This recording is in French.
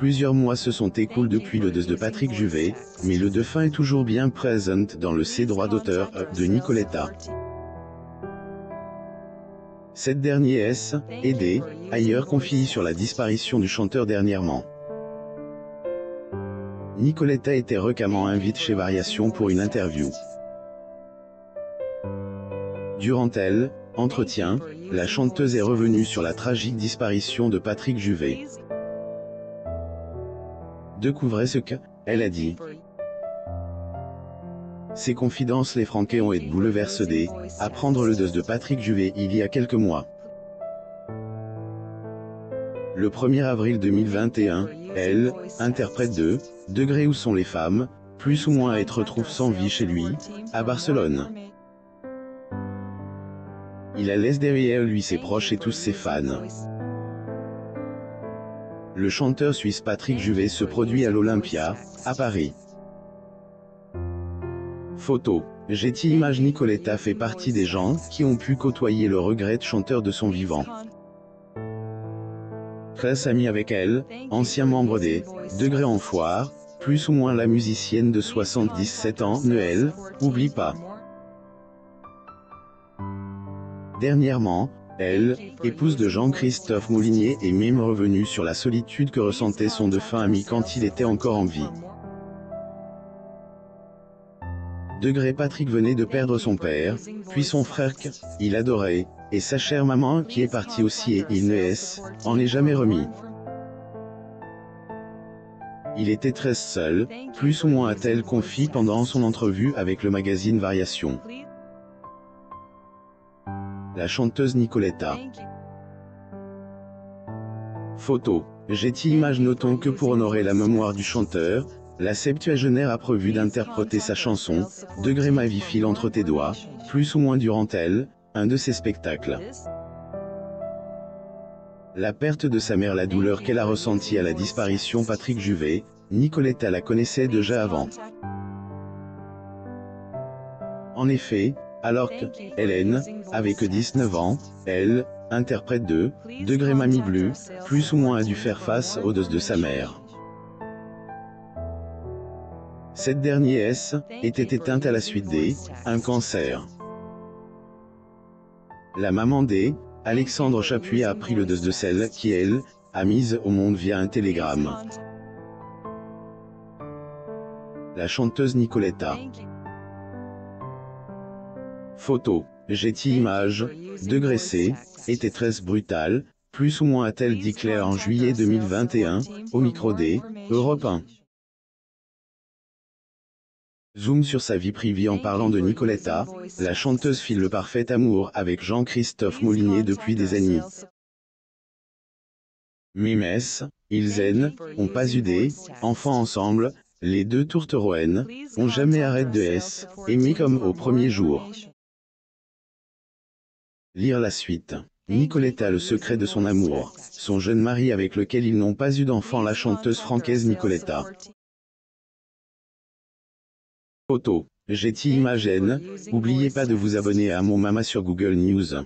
Plusieurs mois se sont écoulés depuis le décès de Patrick Juvet, mais le défunt est toujours bien présent dans le C droit d'auteur de Nicoletta. Cette dernière S, aidée, ailleurs confie sur la disparition du chanteur dernièrement. Nicoletta était recamment invite chez Variation pour une interview. Durant elle, entretien, la chanteuse est revenue sur la tragique disparition de Patrick Juvet. Découvrez ce que, elle a dit. Ces confidences les Franquets ont été bouleversés, à prendre le dos de Patrick Juvet il y a quelques mois. Le 1er avril 2021, elle, interprète de « Degré où sont les femmes », plus ou moins à être retrouve sans vie chez lui, à Barcelone. Il a laisse derrière lui ses proches et tous ses fans. Le chanteur suisse Patrick Juvet se produit à l'Olympia, à Paris. Photo. Getty Image Nicoletta fait partie des gens qui ont pu côtoyer le regret de chanteur de son vivant. Très amie avec elle, ancien membre des Degrés en foire, plus ou moins la musicienne de 77 ans, Noël, oublie pas. Dernièrement, elle, épouse de Jean-Christophe Moulinier est même revenue sur la solitude que ressentait son défunt ami quand il était encore en vie. Degré Patrick venait de perdre son père, puis son frère qu'il adorait, et sa chère maman qui est partie aussi et il ne est, en est jamais remis. Il était très seul, plus ou moins a-t-elle confié pendant son entrevue avec le magazine Variation. La chanteuse Nicoletta. Photo. Getty Image notons que pour honorer la mémoire du chanteur, la septuagénaire a prévu d'interpréter sa chanson, Degré ma vie file entre tes doigts, plus ou moins durant elle, un de ses spectacles. La perte de sa mère la douleur qu'elle a ressentie à la disparition Patrick Juvet, Nicoletta la connaissait déjà avant. En effet, alors que, Hélène, que 19 ans, elle, interprète de Degré Mamie Bleu, plus ou moins a dû faire face aux doses de sa mère. Cette dernière S, était éteinte à la suite des, un cancer. La maman des, Alexandre Chapuis a appris le dos de celle qui elle, a mise au monde via un télégramme. La chanteuse Nicoletta. Photo. Getty Image, degré C, était très brutale, plus ou moins a-t-elle dit Claire en juillet 2021, au micro des Europe 1. Zoom sur sa vie privée en parlant de Nicoletta, la chanteuse file le parfait amour avec Jean-Christophe Moulinier depuis des années. Mimes, ils aiment, ont pas eu des enfants ensemble, les deux tourteroines, ont jamais arrêté de S, aimer comme au premier jour. Lire la suite. Nicoletta le secret de son amour, son jeune mari avec lequel ils n'ont pas eu d'enfant la chanteuse francaise Nicoletta. Photo. Getty Imagine, n'oubliez pas de vous abonner à mon mama sur Google News.